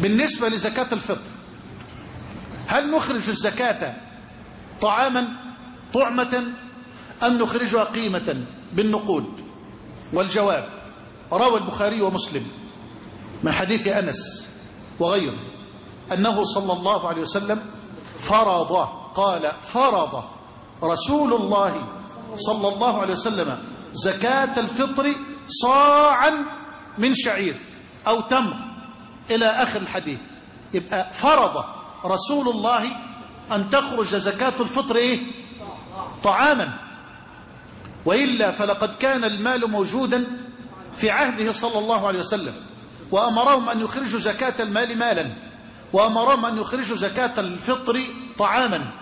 بالنسبة لزكاة الفطر هل نخرج الزكاة طعاما طعمة أم نخرجها قيمة بالنقود؟ والجواب روى البخاري ومسلم من حديث أنس وغيره أنه صلى الله عليه وسلم فرض قال فرض رسول الله صلى الله عليه وسلم زكاة الفطر صاعا من شعير أو تمر إلى آخر الحديث. يبقى فرض رسول الله أن تخرج زكاة الفطر إيه؟ طعاما. وإلا فلقد كان المال موجودا في عهده صلى الله عليه وسلم. وأمرهم أن يخرجوا زكاة المال مالا. وأمرهم أن يخرجوا زكاة الفطر طعاما.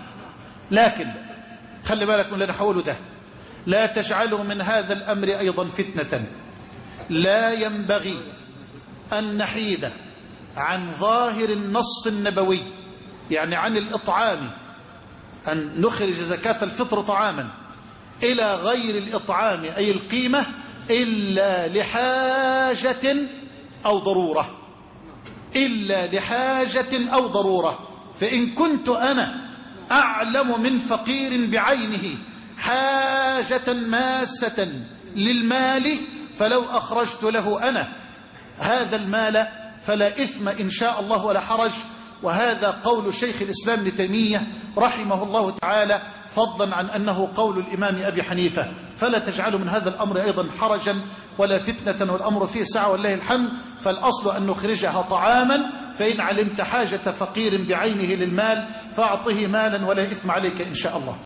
لكن خلي بالك من اللي نحوله ده. لا تجعلوا من هذا الأمر أيضا فتنة. لا ينبغي أن نحيد عن ظاهر النص النبوي يعني عن الإطعام أن نخرج زكاة الفطر طعاما إلى غير الإطعام أي القيمة إلا لحاجة أو ضرورة. إلا لحاجة أو ضرورة. فإن كنت أنا أعلم من فقير بعينه حاجة ماسة للمال فلو أخرجت له أنا هذا المال فلا إثم إن شاء الله ولا حرج. وهذا قول شيخ الإسلام ابن تيمية رحمه الله تعالى فضلا عن أنه قول الإمام أبي حنيفة. فلا تجعلوا من هذا الأمر أيضا حرجا ولا فتنة والأمر فيه سعة والله الحمد. فالأصل أن نخرجها طعاما فإن علمت حاجة فقير بعينه للمال فأعطه مالا ولا إثم عليك إن شاء الله.